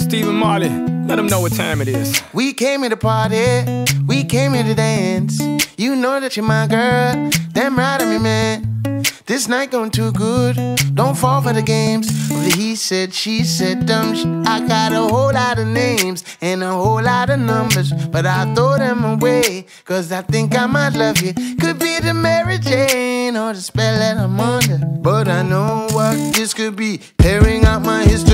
Stephen Marley, let them know what time it is. We came here to party, we came here to dance. You know that you're my girl, damn right I'm your man. This night going too good, don't fall for the games. He said, she said, dumb sh- I got a whole lot of names and a whole lot of numbers, but I throw them away, cause I think I might love you. Could be the Mary Jane or the spell that I'm under. But I know what this could be, pairing out my history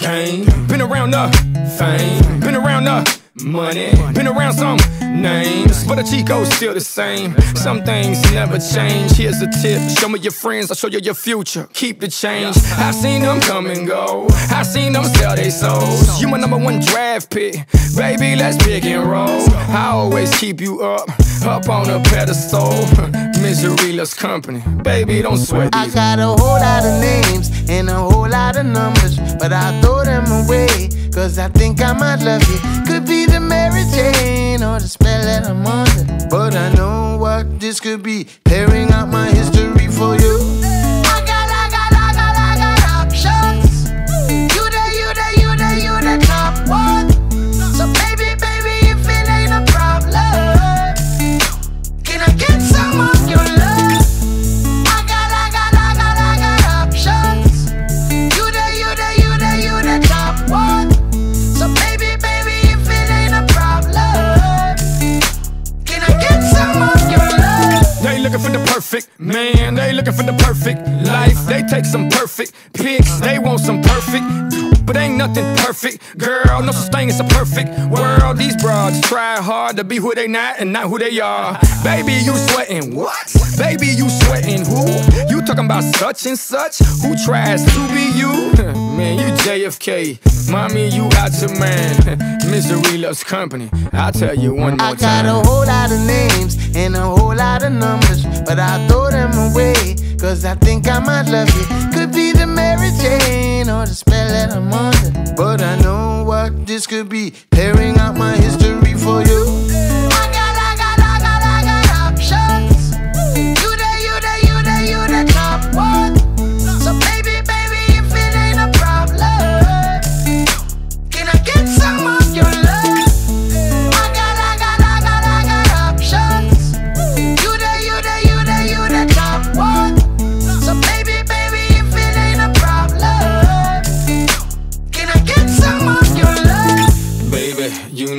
game, been around the fame, been around the money, been around some names, but the Chico's still the same. Some things never change. Here's a tip: show me your friends, I'll show you your future. Keep the change. I've seen them come and go. I've seen them sell their souls. You my number one draft pick, baby. Let's pick and roll. I always keep you up, up on a pedestal. Misery loves company, baby. Don't sweat I got a whole lot of names and a whole lot of numbers, but I throw them away, cause I think I might love you. Could be the Mary Jane or the spell that I'm under. But I know what this could be, pairing out my history for you. Looking for the perfect man, they looking for the perfect life. They take some perfect pics, they want some perfect. But ain't nothing perfect, girl. No such thing as a perfect world. These broads try hard to be who they not and not who they are. Baby, you sweating what? Baby, you sweating who? You talking about such and such? Who tries to be you? Man, you JFK. Mommy, you out your man. Misery loves company. I'll tell you one more time. I got a whole lot of names and a whole lot of numbers, but I throw them away, cause I think I might love you. Could be the Mary Jane or the spell that I'm under.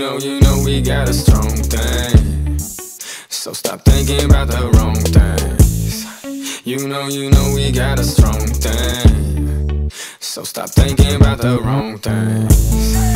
Know, you know we got a strong thing. So stop thinking about the wrong things. You know, you know we got a strong thing. So stop thinking about the wrong things.